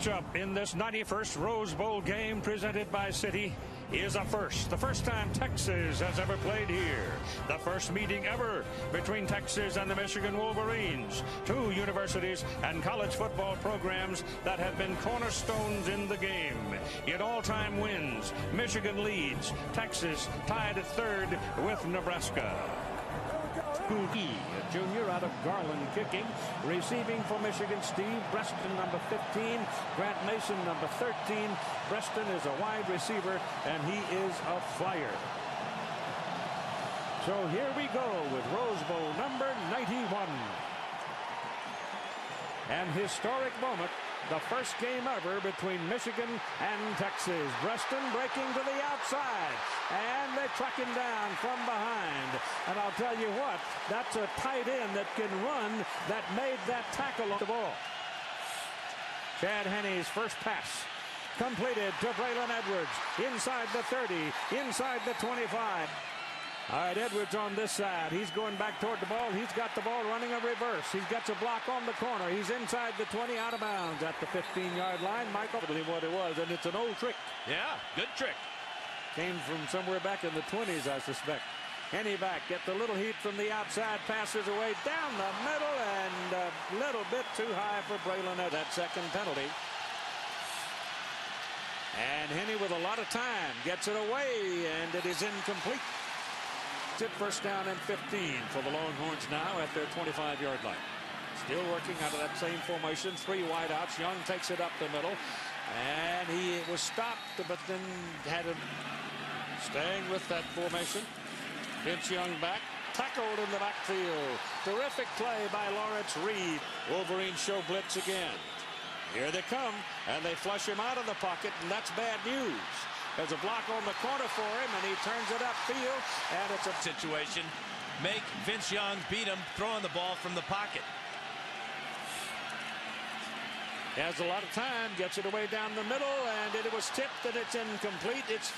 matchup in this 91st Rose Bowl game presented by Citi is a first. The first time Texas has ever played here. The first meeting ever between Texas and the Michigan Wolverines. Two universities and college football programs that have been cornerstones in the game. In all-time wins, Michigan leads. Texas tied at third with Nebraska. He, a junior out of Garland kicking. Receiving for Michigan, Steve Breaston, number 15. Grant Mason, number 13. Breaston is a wide receiver, and he is a flyer. So here we go with Rose Bowl number 91. An historic moment the first game ever between Michigan and Texas. Breaston breaking to the outside, and they track him down from behind. And I'll tell you what, that's a tight end that can run that made that tackle on the ball. Chad Henne's first pass completed to Braylon Edwards inside the 30, inside the 25. All right, Edwards on this side. He's going back toward the ball. He's got the ball running a reverse. He's got a block on the corner. He's inside the 20 out of bounds at the 15-yard line. Michael, believe what it was, and it's an old trick. Yeah, good trick. Came from somewhere back in the 20s, I suspect. Henne back, get the little heat from the outside, passes away down the middle, and a little bit too high for Braylon at that second penalty. And Henne with a lot of time gets it away, and it is incomplete it. First down and 15 for the Longhorns now at their 25-yard line. Still working out of that same formation. Three wideouts. Young takes it up the middle. And he was stopped, but then had him staying with that formation. Vince Young back. Tackled in the backfield. Terrific play by Lawrence Reid. Wolverines show blitz again. Here they come, and they flush him out of the pocket, and that's bad news. There's a block on the corner for him, and he turns it upfield, and it's a situation. Make Vince Young beat him throwing the ball from the pocket. Has a lot of time, gets it away down the middle, and it was tipped, and it's incomplete. It's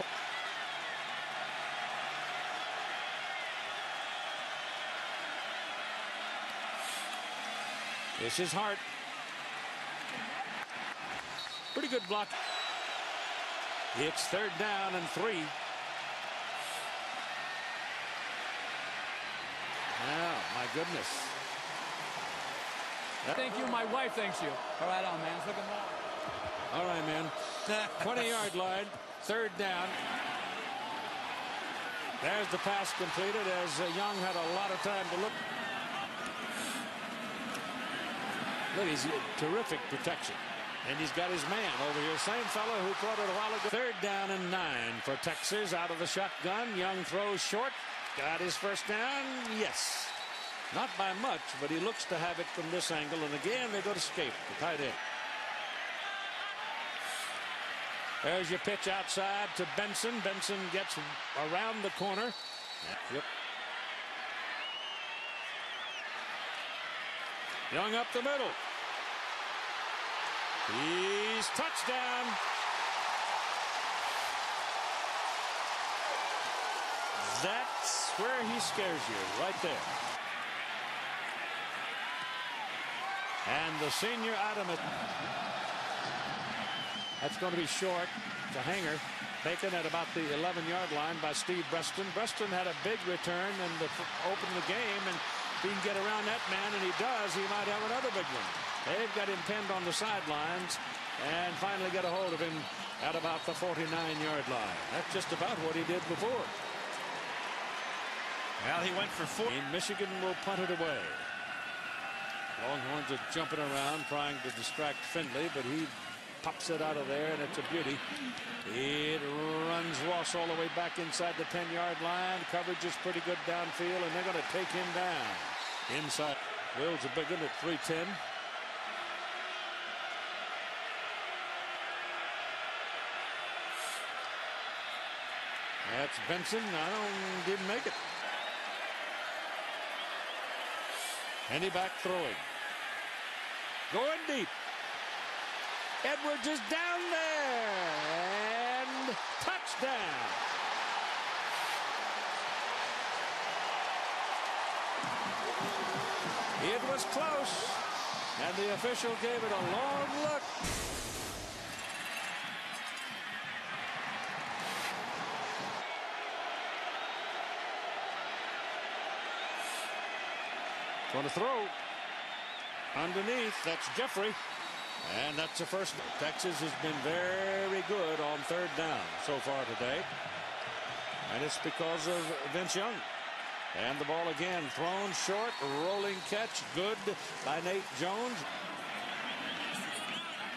This is Hart. Pretty good block. It's third down and three. Oh, my goodness. Thank you. My wife thanks you. All right on, man. look at that. All right, man. 20-yard line. Third down. There's the pass completed as uh, Young had a lot of time to look. Look, he's terrific protection. And he's got his man over here. Same fellow who caught it a while ago. Third down and nine for Texas out of the shotgun. Young throws short. Got his first down. Yes. Not by much, but he looks to have it from this angle. And again, they go to escape. The tight end. There's your pitch outside to Benson. Benson gets around the corner. Yep. Young up the middle. He's touchdown. That's where he scares you, right there. And the senior Adam. That's going to be short. It's a hanger. Taken at about the 11-yard line by Steve Breaston. Breaston had a big return and open the game. And if he can get around that man, and he does, he might have another big one. They've got him pinned on the sidelines and finally get a hold of him at about the 49-yard line. That's just about what he did before. Well, he went for four. And Michigan will punt it away. Longhorns are jumping around trying to distract Finley, but he pops it out of there, and it's a beauty. It runs Ross all the way back inside the 10-yard line. Coverage is pretty good downfield, and they're going to take him down. Inside. Will's a big one at 310. That's Benson. I don't didn't make it. Henne back throwing. Going deep. Edwards is down there. And touchdown. It was close. And the official gave it a long look. Going to throw. Underneath, that's Jeffrey. And that's the first. Texas has been very good on third down so far today. And it's because of Vince Young. And the ball again thrown short, rolling catch, good by Nate Jones.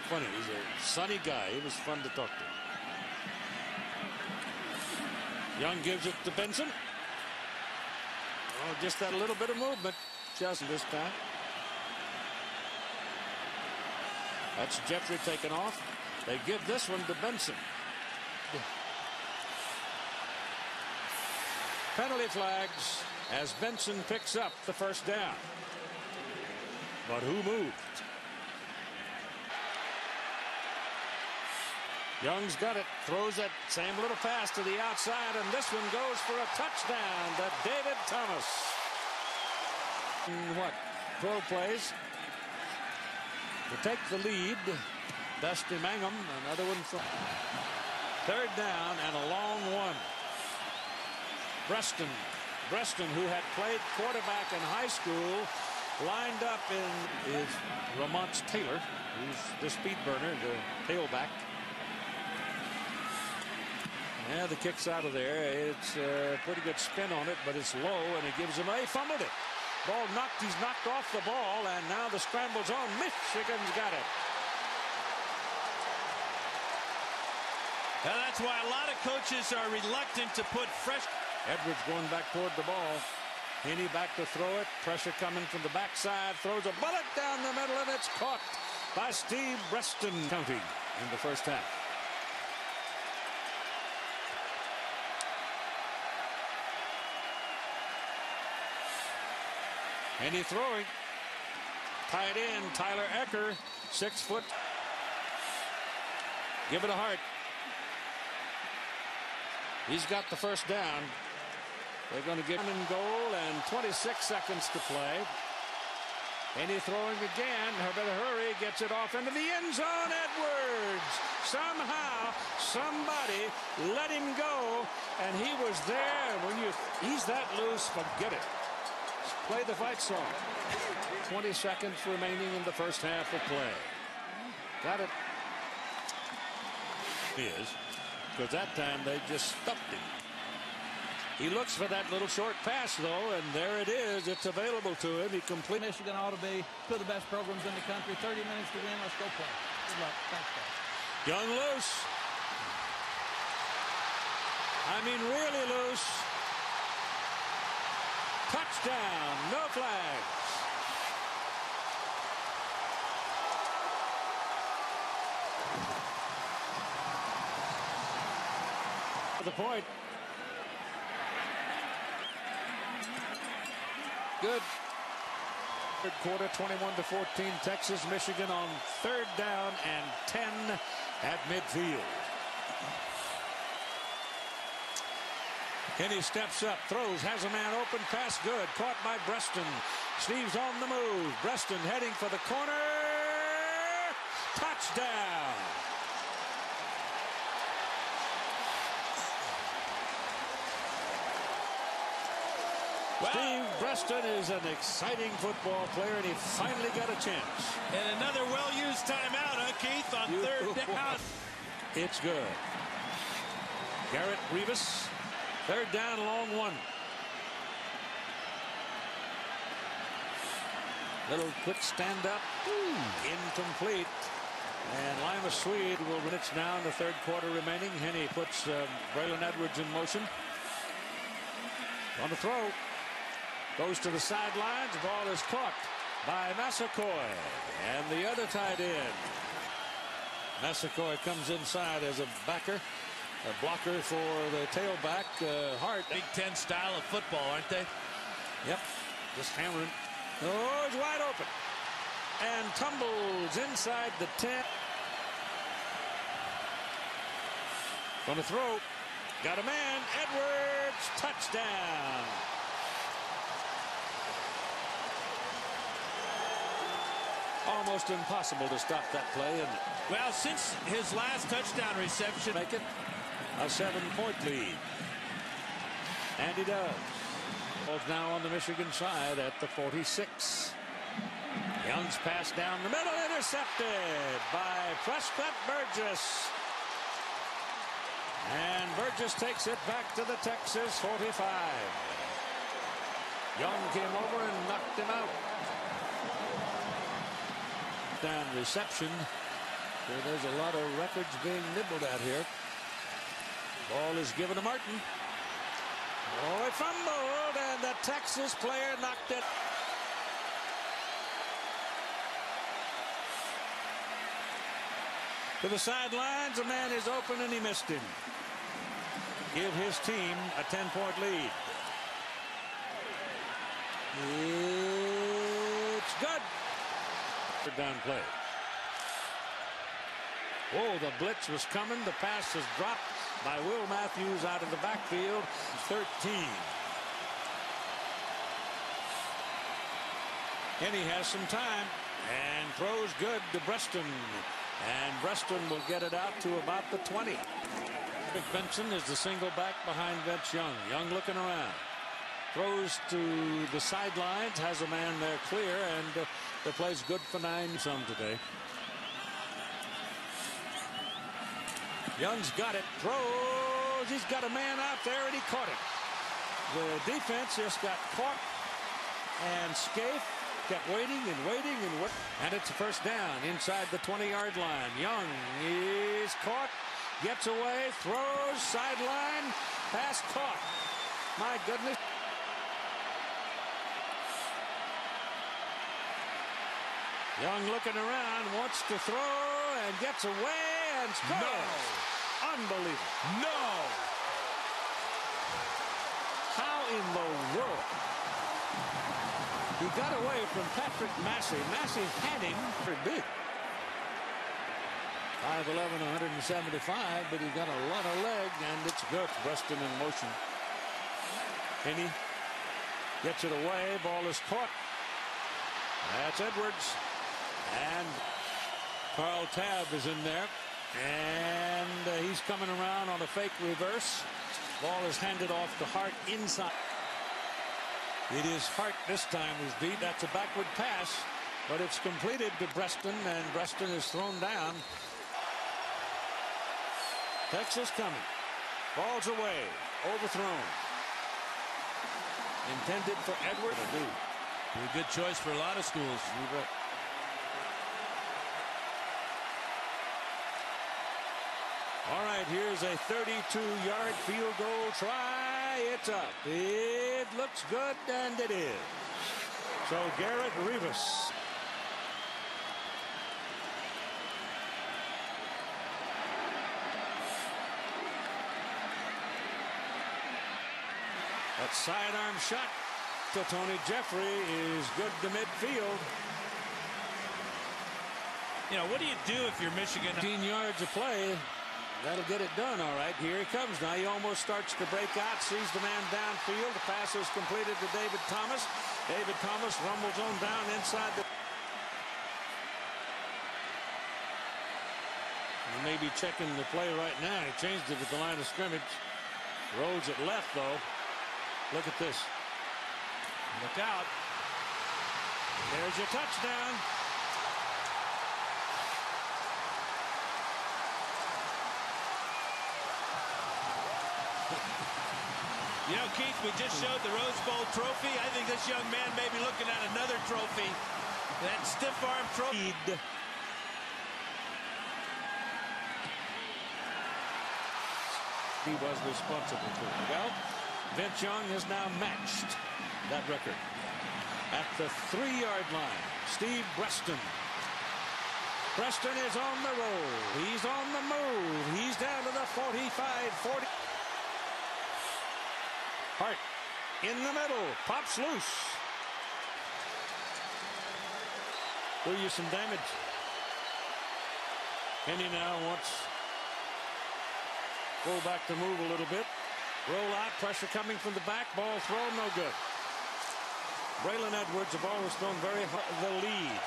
Funny, he's a sunny guy. He was fun to talk to. Young gives it to Benson. Oh, just that little bit of movement. Just this time. That's Jeffrey taken off. They give this one to Benson. Penalty flags as Benson picks up the first down. But who moved? Young's got it. Throws that same little pass to the outside, and this one goes for a touchdown to David Thomas. What? 12 plays to take the lead. Dusty Mangum, another one from third down and a long one. Breaston, Breaston, who had played quarterback in high school, lined up in is Lamont Taylor, who's the speed burner, the tailback. Yeah, the kick's out of there. It's a pretty good spin on it, but it's low, and it gives him a fumbled it. Ball knocked. He's knocked off the ball, and now the scramble's on. Michigan's got it. Now that's why a lot of coaches are reluctant to put fresh. Edwards going back toward the ball. Henne back to throw it. Pressure coming from the backside. Throws a bullet down the middle, and it's caught by Steve Breaston County in the first half. And he throwing. Tied in, Tyler Ecker, six foot. Give it a heart. He's got the first down. They're going to give him in goal and 26 seconds to play. And he's throwing again. Herbert Hurry gets it off into the end zone. Edwards. Somehow, somebody let him go, and he was there. When you he's that loose, forget it. Play the fight song. 20 seconds remaining in the first half of play. Got it. Is because that time they just stuffed him. He looks for that little short pass though, and there it is. It's available to him. He complete. Michigan ought to be two of the best programs in the country. 30 minutes to win. Let's go play. Good luck. Thanks, guys. Young loose. I mean, really loose. Touchdown. No flags. The point. Good. Third quarter, 21 to 14. Texas, Michigan on third down and 10 at midfield. Henne steps up, throws, has a man open, pass good, caught by Breaston. Steve's on the move. Breaston heading for the corner. Touchdown. Wow. Steve Breaston is an exciting football player, and he finally got a chance. And another well-used timeout, huh, Keith, on You- third down. It's good. Garrett Rivas, third down, long one. Little quick stand up, incomplete. And Limas Sweed will minutes now in the third quarter remaining. Henne puts um, Braylon Edwards in motion. On the throw. Goes to the sidelines. Ball is caught by Massaquoi. And the other tight end. Massaquoi comes inside as a backer. A blocker for the tailback. Uh, Hart. Big Ten style of football, aren't they? Yep. Just hammering. Oh, it's wide open. And tumbles inside the 10. Going to throw. Got a man. Edwards. Touchdown. Almost impossible to stop that play and Well, since his last touchdown reception, make it a seven point lead. And he does. Both now on the Michigan side at the 46. Young's pass down the middle, intercepted by Prescott Burgess. And Burgess takes it back to the Texas 45. Young came over and knocked him out. Down reception. There's a lot of records being nibbled at here. Ball is given to Martin. Oh, it fumbled, and the Texas player knocked it. To the sidelines, a man is open and he missed him. Give his team a 10-point lead. It's good. Down play. Oh, the blitz was coming. The pass is dropped by Will Matthews out of the backfield. 13. And he has some time and throws good to Breaston. And Breaston will get it out to about the 20. Benson is the single back behind Vince Young. Young looking around. Throws to the sidelines, has a man there clear, and uh, the play's good for nine some today. Young's got it. Throws. He's got a man out there, and he caught it. The defense just got caught, and Scaife kept waiting and waiting and what and it's a first down inside the 20 yard line young is caught gets away throws sideline pass caught my goodness young looking around wants to throw and gets away No. unbelievable No. how in the world he got away from Patrick Massey. Massey had him pretty big. 5'11", 175, but he got a lot of leg, and it's good. Breaston in motion. Henne gets it away. Ball is caught. That's Edwards. And Carl Tabb is in there. And uh, he's coming around on a fake reverse. Ball is handed off to Hart inside. It is Hart this time who's beat. That's a backward pass, but it's completed to Breaston, and Breaston is thrown down. Texas coming. Ball's away. Overthrown. Intended for Edward. Be a good choice for a lot of schools. You bet. All right, here's a 32-yard field goal try. It's up. It looks good, and it is. So Garrett Rivas. That sidearm shot to Tony Jeffrey is good to midfield. You know, what do you do if you're Michigan? 15 yards of play. That'll get it done, all right. Here he comes now. He almost starts to break out, sees the man downfield. The pass is completed to David Thomas. David Thomas rumbles on down inside the. He may be checking the play right now. He changed it at the line of scrimmage. Rolls it left, though. Look at this. Look out. There's your touchdown. You know, Keith, we just showed the Rose Bowl trophy. I think this young man may be looking at another trophy. That stiff arm trophy. He was responsible for it. Well, Vince Young has now matched that record. At the three-yard line, Steve Breaston. Breaston is on the roll. He's on the move. He's down to the 45, 40. Hart in the middle. Pops loose. Do you some damage. Henne now wants fullback to move a little bit. Roll out, pressure coming from the back. Ball thrown, no good. Braylon Edwards, the ball was thrown very hard. The lead.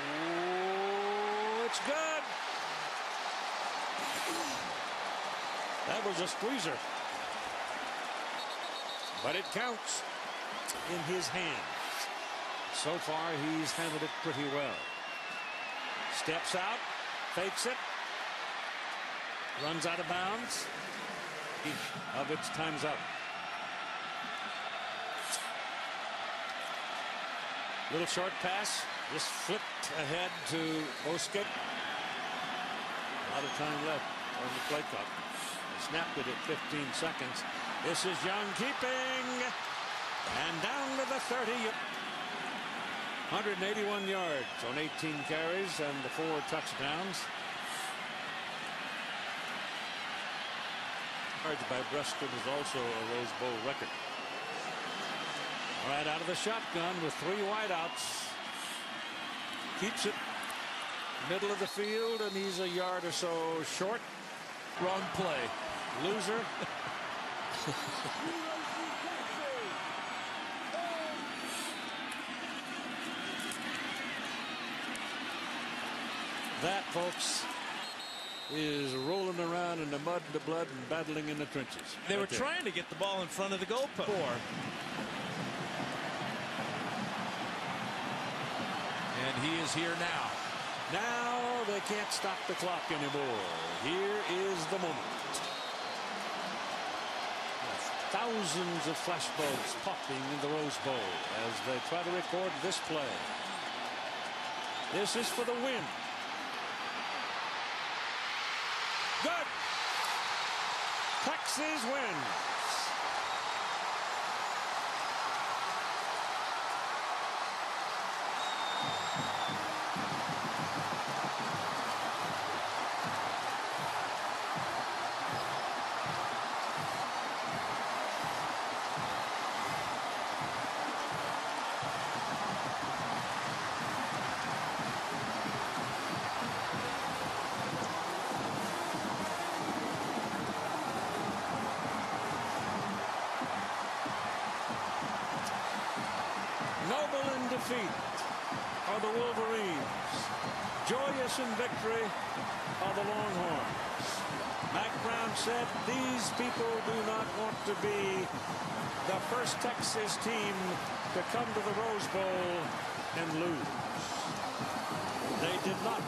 Oh, it's good. That was a squeezer. But it counts in his hands. So far, he's handled it pretty well. Steps out, fakes it, runs out of bounds. Of its time's up. Little short pass, just flipped ahead to Oskar. A lot of time left on the play clock. Snapped it at 15 seconds. This is Young keeping. And down to the 30. 181 yards on 18 carries and the four touchdowns. Yards by Breaston is also a Rose Bowl record. All right, out of the shotgun with three wideouts. Keeps it middle of the field, and he's a yard or so short. Wrong play. Loser. that, folks, is rolling around in the mud and the blood and battling in the trenches. They were there. trying to get the ball in front of the goalpost. Four. And he is here now. Now they can't stop the clock anymore. Here is the moment. Thousands of flashbulbs popping in the Rose Bowl as they try to record this play. This is for the win. Good. Texas wins. Noble in defeat are the Wolverines. Joyous in victory are the Longhorns. Mack Brown said these people do not want to be the first Texas team to come to the Rose Bowl and lose. They did not